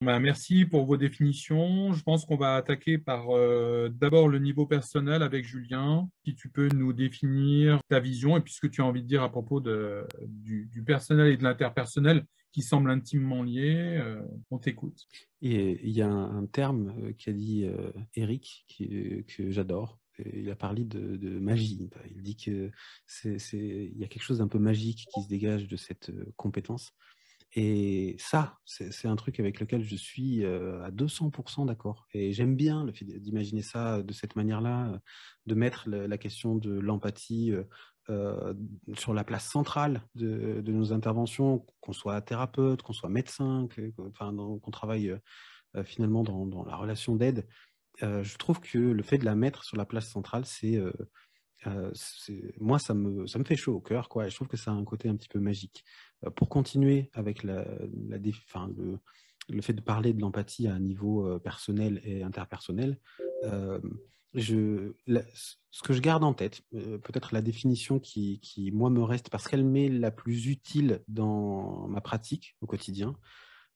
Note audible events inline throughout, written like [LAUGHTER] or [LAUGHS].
Bah, merci pour vos définitions. Je pense qu'on va attaquer par euh, d'abord le niveau personnel avec Julien. Si tu peux nous définir ta vision et puis ce que tu as envie de dire à propos du, personnel et de l'interpersonnel qui semblent intimement liés, euh, on t'écoute. Il y a un, terme euh, qu'a dit Eric que j'adore. Il a parlé de, de, magie. Il dit que c'est, il y a quelque chose d'un peu magique qui se dégage de cette compétence. Et ça, c'est un truc avec lequel je suis à 200% d'accord. Et j'aime bien d'imaginer ça de cette manière-là, de mettre la question de l'empathie sur la place centrale de, nos interventions, qu'on soit thérapeute, qu'on soit médecin, qu'on travaille finalement dans, la relation d'aide. je trouve que le fait de la mettre sur la place centrale, c'est moi, ça me, ça me fait chaud au cœur, quoi. Je trouve que ça a un côté un petit peu magique. pour continuer avec la, la le, le, fait de parler de l'empathie à un niveau personnel et interpersonnel, je, ce que je garde en tête, peut-être la définition qui, qui, moi, me reste, parce qu'elle m'est la plus utile dans ma pratique au quotidien,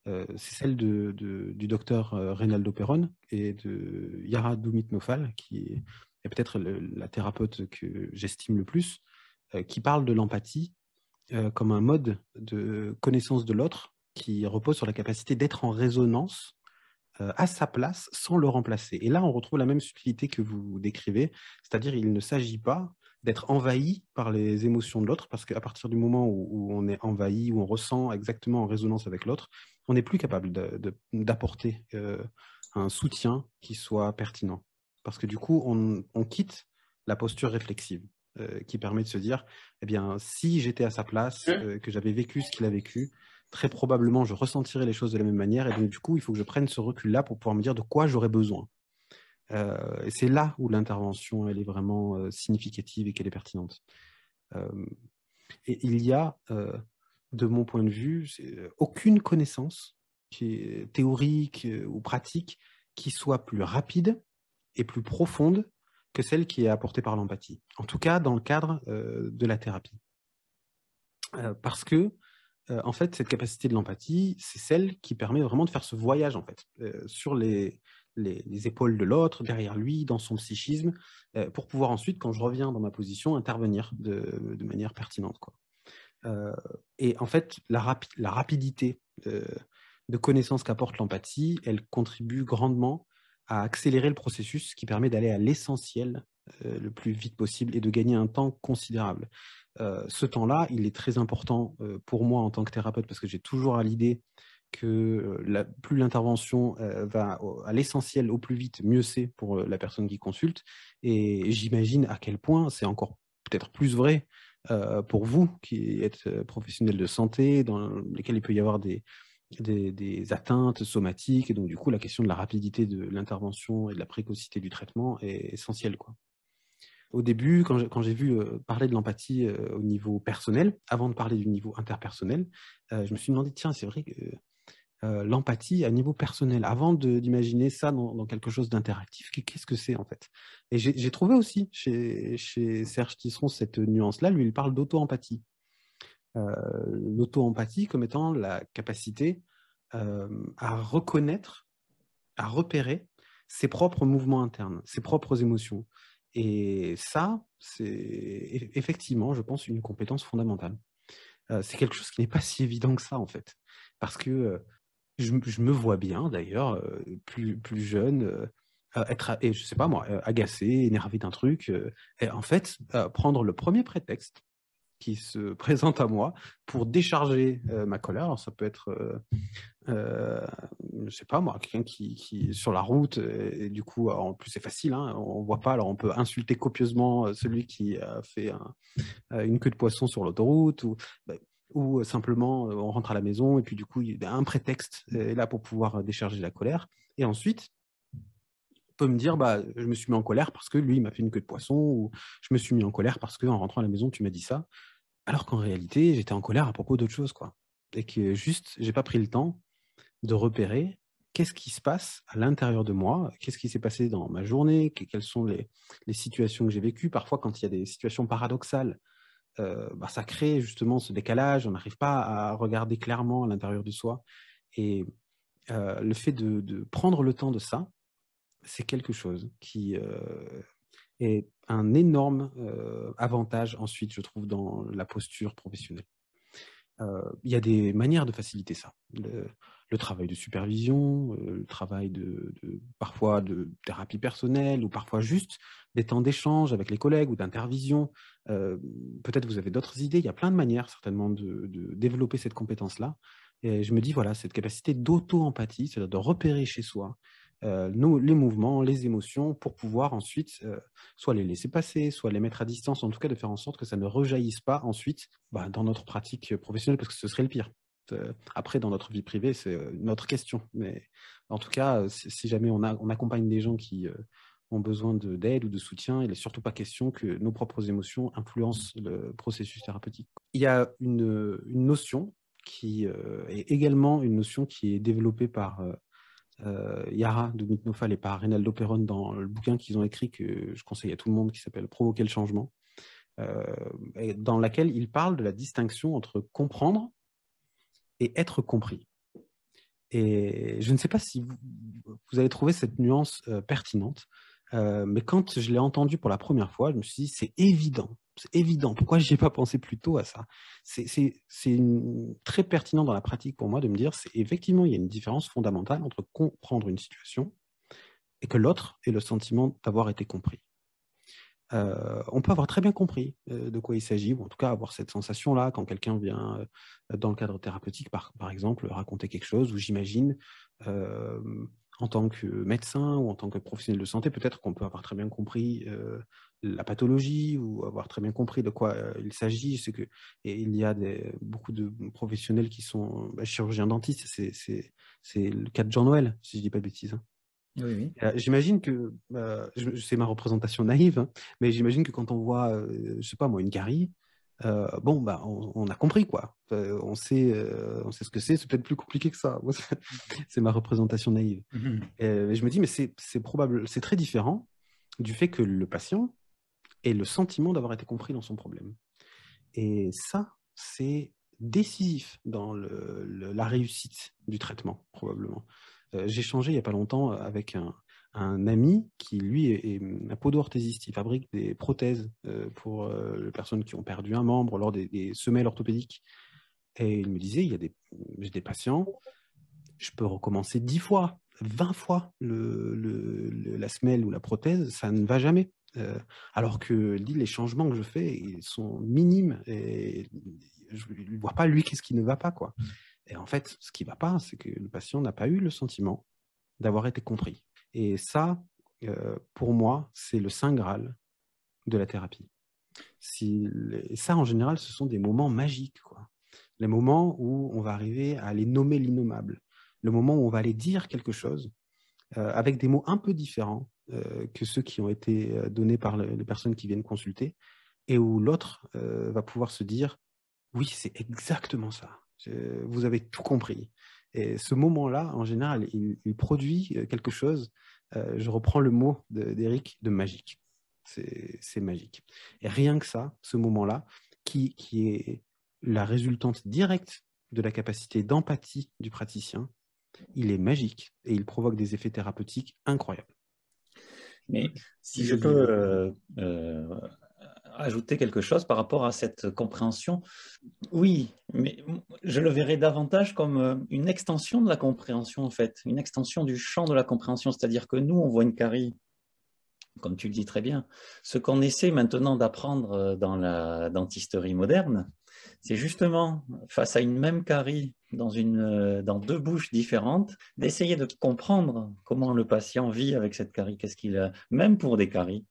c'est celle de, de, du docteur Reynaldo Perron et de Yara Doumit Nofal, qui est et peut-être la thérapeute que j'estime le plus, euh, qui parle de l'empathie euh, comme un mode de connaissance de l'autre qui repose sur la capacité d'être en résonance euh, à sa place sans le remplacer. Et là, on retrouve la même subtilité que vous décrivez, c'est-à-dire il ne s'agit pas d'être envahi par les émotions de l'autre, parce qu'à partir du moment où, on est envahi, où on ressent exactement en résonance avec l'autre, on n'est plus capable d'apporter un soutien qui soit pertinent parce que du coup, on, quitte la posture réflexive euh, qui permet de se dire, eh bien, si j'étais à sa place, euh, que j'avais vécu ce qu'il a vécu, très probablement, je ressentirais les choses de la même manière. Et donc, du coup, il faut que je prenne ce recul-là pour pouvoir me dire de quoi j'aurais besoin. Euh, et c'est là où l'intervention, elle est vraiment significative et qu'elle est pertinente. et il y a, de mon point de vue, aucune connaissance qui est théorique ou pratique qui soit plus rapide est plus profonde que celle qui est apportée par l'empathie. En tout cas, dans le cadre euh, de la thérapie. Euh, parce que, euh, en fait, cette capacité de l'empathie, c'est celle qui permet vraiment de faire ce voyage, en fait, sur les, les, épaules de l'autre, derrière lui, dans son psychisme, pour pouvoir ensuite, quand je reviens dans ma position, intervenir de, manière pertinente. Et en fait, la, la rapidité de connaissance qu'apporte l'empathie, elle contribue grandement à accélérer le processus qui permet d'aller à l'essentiel euh, le plus vite possible et de gagner un temps considérable. Euh, ce temps-là, il est très important euh, pour moi en tant que thérapeute parce que j'ai toujours à l'idée que plus l'intervention va à l'essentiel au plus vite, mieux c'est pour la personne qui consulte. Et j'imagine à quel point c'est encore peut-être plus vrai pour vous qui êtes professionnel de santé, dans lesquels il peut y avoir des, des, atteintes somatiques. Et donc, du coup, la question de la rapidité de l'intervention et de la précocité du traitement est essentielle. Quoi. Au début, quand j'ai vu euh, parler de l'empathie euh, au niveau personnel, avant de parler du niveau interpersonnel, euh, je me suis demandé, tiens, c'est vrai que l'empathie à niveau personnel, avant d'imaginer ça dans, quelque chose d'interactif, qu'est-ce que c'est en fait? Et j'ai trouvé aussi chez, chez Serge Tisseron cette nuance-là, lui, il parle d'auto-empathie. Euh, l'auto-empathie comme étant la capacité euh, à reconnaître, à repérer ses propres mouvements internes, ses propres émotions. Et ça, c'est effectivement, je pense, une compétence fondamentale. Euh, c'est quelque chose qui n'est pas si évident que ça, en fait. Parce que je, me vois bien, d'ailleurs, plus, plus jeune, être, et je sais pas moi, agacé, énervé d'un truc, et en fait, prendre le premier prétexte qui se [LAUGHS] présente à moi pour décharger euh, ma colère. Alors, ça peut être, euh, euh, je sais pas moi, quelqu'un qui, qui, sur la route et, du coup, en plus c'est facile, hein, on voit pas, alors on peut insulter copieusement celui qui a fait une queue de poisson sur l'autoroute ou, bah, simplement on rentre à la maison et puis du coup il y a un prétexte là pour pouvoir décharger la colère. Et ensuite, peut me dire bah je me suis mis en colère parce que lui il m'a fait une queue de poisson ou je me suis mis en colère parce que en rentrant à la maison tu m'as dit ça alors qu'en réalité, j'étais en colère à propos d'autre chose, quoi. Et que juste, j'ai pas pris le temps de repérer qu'est-ce qui se passe à l'intérieur de moi, qu'est-ce qui s'est passé dans ma journée, quelles sont les, situations que j'ai vécues. Parfois, quand il y a des situations paradoxales, euh, bah, ça crée justement ce décalage, on n'arrive pas à regarder clairement à l'intérieur de soi. Et, le fait de, prendre le temps de ça, c'est quelque chose qui est un énorme avantage ensuite, je trouve, dans la posture professionnelle. Il y a des manières de faciliter ça. Le, travail de supervision, le travail de, parfois de thérapie personnelle ou parfois juste des temps d'échange avec les collègues ou d'intervision. Peut-être vous avez d'autres idées. Il y a plein de manières certainement de, de développer cette compétence-là. Et je me dis, voilà, cette capacité d'auto-empathie, c'est-à-dire de repérer chez soi euh, les mouvements, les émotions, pour pouvoir ensuite euh, soit les laisser passer, soit les mettre à distance, en tout cas de faire en sorte que ça ne rejaillisse pas ensuite bah, dans notre pratique professionnelle, parce que ce serait le pire. Euh, après, dans notre vie privée, c'est une autre question. Mais en tout cas, si jamais on, accompagne des gens qui ont besoin d'aide ou de soutien, il n'est surtout pas question que nos propres émotions influencent le processus thérapeutique. Il y a une notion qui est également une notion qui est développée par euh, Yara de Mitnofal et par Reynaldo Perron dans le bouquin qu'ils ont écrit que je conseille à tout le monde qui s'appelle Provoquer le changement, euh, dans laquelle ils parlent de la distinction entre comprendre et être compris. Et je ne sais pas si vous, vous avez trouvé cette nuance euh, pertinente, mais quand je l'ai entendu pour la première fois, je me suis dit, c'est évident c'est évident. Pourquoi je n'y ai pas pensé plus tôt à ça? C'est très pertinent dans la pratique pour moi de me dire, c'est effectivement, il y a une différence fondamentale entre comprendre une situation et que l'autre ait le sentiment d'avoir été compris. Euh, on peut avoir très bien compris euh, de quoi il s'agit, ou en tout cas avoir cette sensation-là quand quelqu'un vient euh, dans le cadre thérapeutique, par, par, exemple, raconter quelque chose, ou j'imagine en tant que médecin ou en tant que professionnel de santé, peut-être qu'on peut avoir très bien compris euh, la pathologie ou avoir très bien compris de quoi euh, il s'agit. C'est que et il y a des, beaucoup de professionnels qui sont bah, chirurgiens dentistes. C'est le cas de Jean Noël, si je dis pas de bêtises. Hein. Oui, oui. Euh, j'imagine que c'est ma représentation naïve, hein, mais j'imagine que quand on voit, je sais pas moi, une carie, euh, bon, bah, on, a compris, quoi. Euh, on, sait, euh, on sait ce que c'est, c'est peut-être plus compliqué que ça. [LAUGHS] c'est ma représentation naïve. Mhm. et je me dis, mais c'est probable, c'est très différent du fait que le patient ait le sentiment d'avoir été compris dans son problème. Et ça, c'est décisif dans la réussite du traitement, probablement. J'ai changé il n'y a pas longtemps avec un, un ami qui, lui, est, un podo-orthésiste. Il fabrique des prothèses euh, pour euh, les personnes qui ont perdu un membre lors des, semelles orthopédiques. Et il me disait, il y a des, des patients, je peux recommencer 10 fois, 20 fois le, la semelle ou la prothèse, ça ne va jamais. Euh, alors que dit, les changements que je fais ils sont minimes et je ne vois pas lui qu'est-ce qui ne va pas. quoi. Et en fait, ce qui ne va pas, c'est que le patient n'a pas eu le sentiment d'avoir été compris. Et ça, euh, pour moi, c'est le saint graal de la thérapie. Si, ça, en général, ce sont des moments magiques. Les moments où on va arriver à aller nommer l'innommable. Le moment où on va aller dire quelque chose euh, avec des mots un peu différents euh, que ceux qui ont été donnés par les personnes qui viennent consulter et où l'autre va pouvoir se dire oui, c'est exactement ça. Vous avez tout compris. Et ce moment-là, en général, il, produit euh, quelque chose, euh, je reprends le mot d'Eric, de, magique. C'est magique. Et rien que ça, ce moment-là, qui, qui est la résultante directe de la capacité d'empathie du praticien, il est magique et il provoque des effets thérapeutiques incroyables. Mais si je peux euh, ajouter quelque chose par rapport à cette compréhension? Oui, mais je le verrais davantage comme euh, une extension de la compréhension, en fait, une extension du champ de la compréhension. C'est-à-dire que nous, on voit une carie, comme tu le dis très bien. Ce qu'on essaie maintenant d'apprendre euh, dans la dentisterie moderne, c'est justement, face à une même carie dans, une, euh, dans deux bouches différentes, d'essayer de comprendre comment le patient vit avec cette carie, qu'est-ce qu'il même pour des caries,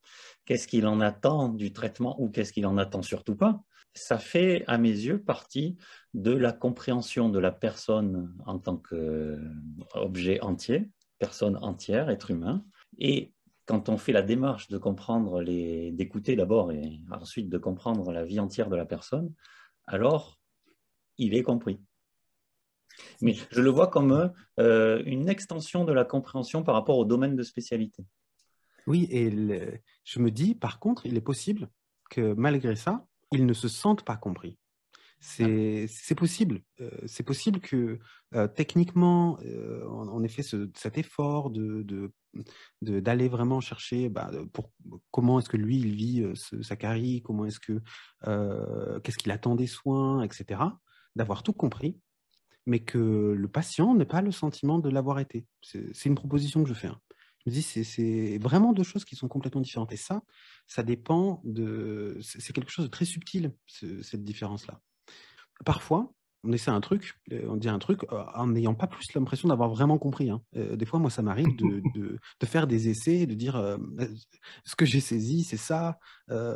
qu'est-ce qu'il en attend du traitement ou qu'est-ce qu'il en attend surtout pas. Ça fait, à mes yeux, partie de la compréhension de la personne en tant qu'objet entier, personne entière, être humain. Et quand on fait la démarche de comprendre, les, d'écouter d'abord et ensuite de comprendre la vie entière de la personne, alors il est compris. Mais je le vois comme euh, une extension de la compréhension par rapport au domaine de spécialité. Oui, et je me dis, par contre, il est possible que malgré ça, ils ne se sentent pas compris. C'est possible. c'est possible que techniquement, en, effet, cet effort de, d'aller vraiment chercher bah, pour comment est-ce que lui il vit sa carie, comment est-ce que qu'est-ce qu'il attend des soins, etc. D'avoir tout compris, mais que le patient n'ait pas le sentiment de l'avoir été. C'est une proposition que je fais. Hein. Je me dis, c'est vraiment deux choses qui sont complètement différentes. Et ça, ça dépend de. C'est quelque chose de très subtil, cette différence-là. Parfois, on essaie un truc, euh, on dit un truc euh, en n'ayant pas plus l'impression d'avoir vraiment compris. Hein. Euh, des fois, moi, ça m'arrive de, [LAUGHS] de, faire des essais, de dire ce que j'ai saisi, c'est ça.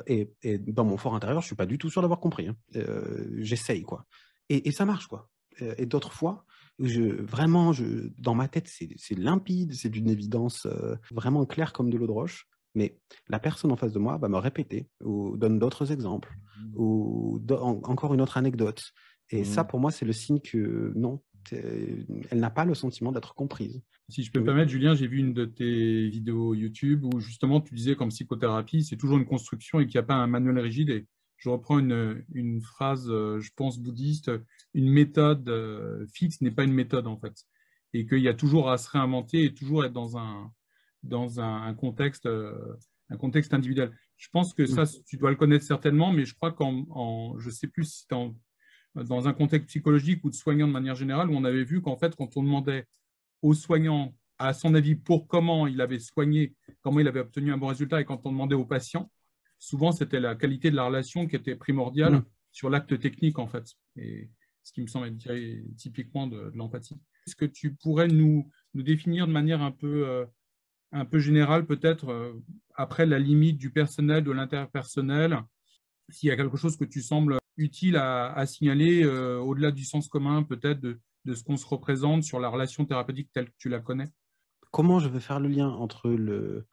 et, et, dans mon fort intérieur, je suis pas du tout sûr d'avoir compris. Hein. J'essaye, quoi. Et, et, ça marche, quoi. Et d'autres fois, je, vraiment, je, dans ma tête, c'est limpide, c'est d'une évidence vraiment claire comme de l'eau de roche. Mais la personne en face de moi va me répéter ou donne d'autres exemples mmh. ou encore une autre anecdote. Et ça, mmh. pour moi, c'est le signe que non, elle n'a pas le sentiment d'être comprise. Si je peux me permettre, Julien, j'ai vu une de tes vidéos YouTube où justement tu disais qu'en psychothérapie, c'est toujours une construction et qu'il n'y a pas un manuel rigide. Et je reprends une, une phrase, euh, je pense, bouddhiste, une méthode euh, fixe n'est pas une méthode en fait. Et qu'il y a toujours à se réinventer et toujours être dans un, dans un, contexte, euh, un contexte individuel. Je pense que ça, mmh. tu dois le connaître certainement, mais je crois qu'en, je ne sais plus si en, dans un contexte psychologique ou de soignant de manière générale, où on avait vu qu'en fait, quand on demandait aux soignants à son avis pour comment il avait soigné, comment il avait obtenu un bon résultat, et quand on demandait aux patients, souvent c'était la qualité de la relation qui était primordiale mmh. sur l'acte technique en fait. Et ce qui me semble être typiquement de, l'empathie. Est-ce que tu pourrais nous, nous, définir de manière un peu, euh, un peu générale, peut-être, euh, après la limite du personnel, de l'interpersonnel, s'il y a quelque chose que tu sembles utile à, signaler euh, au-delà du sens commun, peut-être, de, ce qu'on se représente sur la relation thérapeutique telle que tu la connais? Comment je vais faire le lien entre le,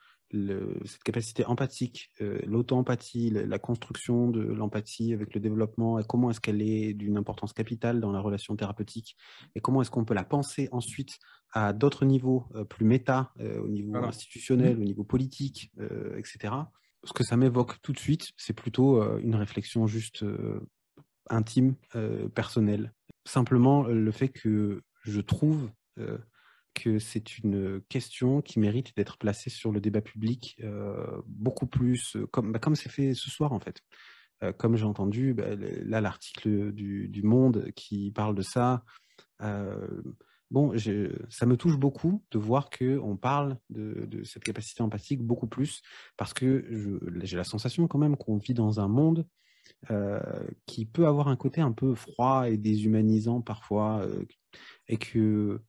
cette capacité empathique, euh, l'auto-empathie, la, construction de l'empathie avec le développement, et comment est-ce qu'elle est, d'une importance capitale dans la relation thérapeutique, et comment est-ce qu'on peut la penser ensuite à d'autres niveaux euh, plus méta, au niveau institutionnel, mmh. au niveau politique, etc ce que ça m'évoque tout de suite, c'est plutôt euh, une réflexion juste euh, intime, euh, personnelle. Simplement le fait que je trouve que c'est une question qui mérite d'être placée sur le débat public beaucoup plus, comme bah, comme c'est fait ce soir en fait. comme j'ai entendu, bah, là l'article du, du, Monde qui parle de ça, bon, ça me touche beaucoup de voir qu'on parle de, cette capacité empathique beaucoup plus, parce que j'ai la sensation quand même qu'on vit dans un monde euh, qui peut avoir un côté un peu froid et déshumanisant parfois, euh, et que euh,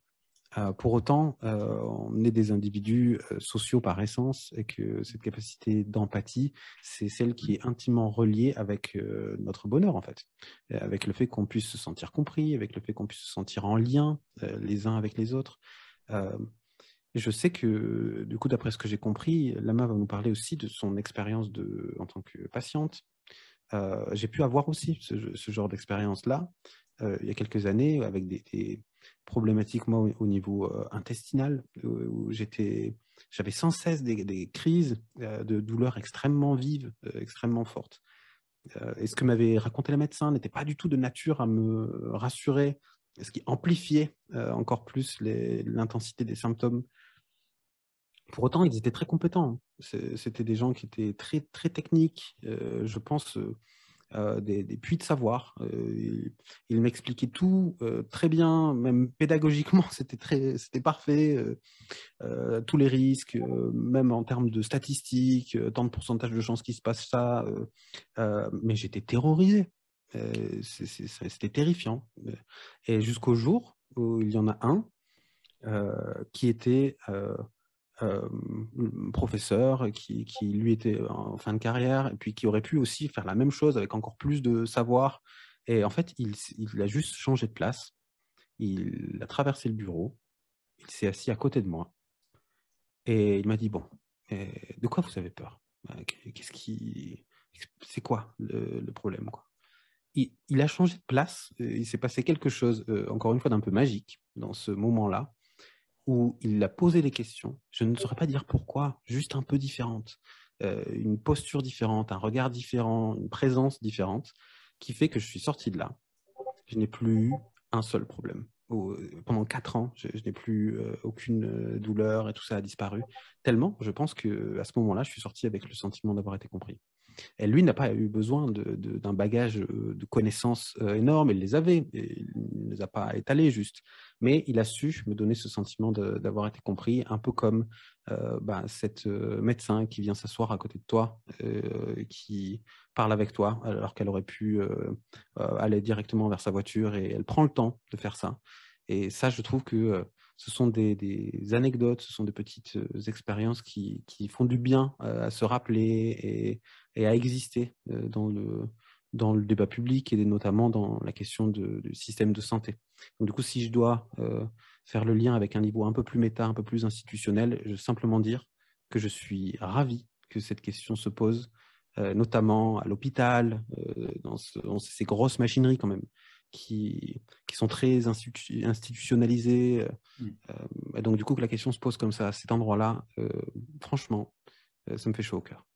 pour autant, euh, on est des individus euh, sociaux par essence et que cette capacité d'empathie, c'est celle qui est intimement reliée avec notre bonheur en fait, avec le fait qu'on puisse se sentir compris, avec le fait qu'on puisse se sentir en lien les uns avec les autres. je sais que, du coup, d'après ce que j'ai compris, Lama va nous parler aussi de son expérience en tant que patiente. j'ai pu avoir aussi ce, genre d'expérience-là il y a quelques années avec des, problématique, au, niveau euh, intestinal, où, j'étais, j'avais sans cesse des, crises euh, de douleurs extrêmement vives, euh, extrêmement fortes. et ce que m'avait raconté le médecin n'était pas du tout de nature à me rassurer, ce qui amplifiait encore plus l'intensité des symptômes. Pour autant, ils étaient très compétents. C'était des gens qui étaient très, très techniques. je pense euh, des, puits de savoir. Euh, il, m'expliquait tout euh, très bien, même pédagogiquement, [LAUGHS] c'était très, c'était parfait. tous les risques, même en termes de statistiques, tant de pourcentage de chances qu'il se passe ça. mais j'étais terrorisé. c'était terrifiant. Et jusqu'au jour où il y en a un qui était professeur qui, lui était en fin de carrière et puis qui aurait pu aussi faire la même chose avec encore plus de savoir. Et en fait, il, a juste changé de place. Il a traversé le bureau. Il s'est assis à côté de moi. Et il m'a dit, bon, de quoi vous avez peur? Bah, Qu'est-ce qui... C'est quoi le, problème il, a changé de place. Il s'est passé quelque chose, euh, encore une fois, d'un peu magique dans ce moment-là où il a posé des questions, je ne saurais pas dire pourquoi, juste un peu différente, euh, une posture différente, un regard différent, une présence différente, qui fait que je suis sorti de là je n'ai plus eu un seul problème. pendant quatre ans, je, n'ai plus aucune douleur et tout ça a disparu. Tellement, je pense que à ce moment-là, je suis sorti avec le sentiment d'avoir été compris. Lui n'a pas eu besoin d'un bagage de connaissances énorme, il les avait, il ne les a pas étalés juste. Mais il a su me donner ce sentiment d'avoir été compris, un peu comme euh, bah, cette médecin qui vient s'asseoir à côté de toi, qui parle avec toi, alors qu'elle aurait pu aller directement vers sa voiture, et elle prend le temps de faire ça. Et ça, je trouve que ce sont des, anecdotes, ce sont des petites expériences qui, font du bien à se rappeler et, à exister dans le, dans le débat public et notamment dans la question du système de santé. Du coup, si je dois faire le lien avec un niveau un peu plus méta, un peu plus institutionnel, je veux simplement dire que je suis ravi que cette question se pose, notamment à l'hôpital, dans, ces grosses machineries quand même, qui, qui sont très institutionnalisés. Euh, mmh. euh, donc, du coup, que la question se pose comme ça, à cet endroit-là, euh, franchement, ça me fait chaud au cœur.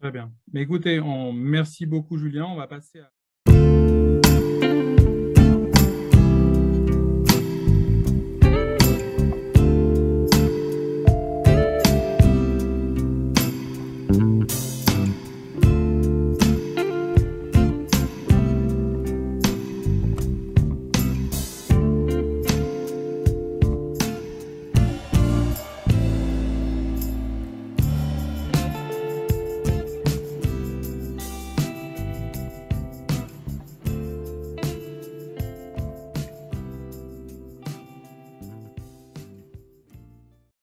Très bien. Mais écoutez, on... merci beaucoup, Julien. On va passer à.